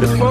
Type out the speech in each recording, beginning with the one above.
before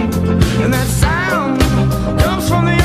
And that sound comes from the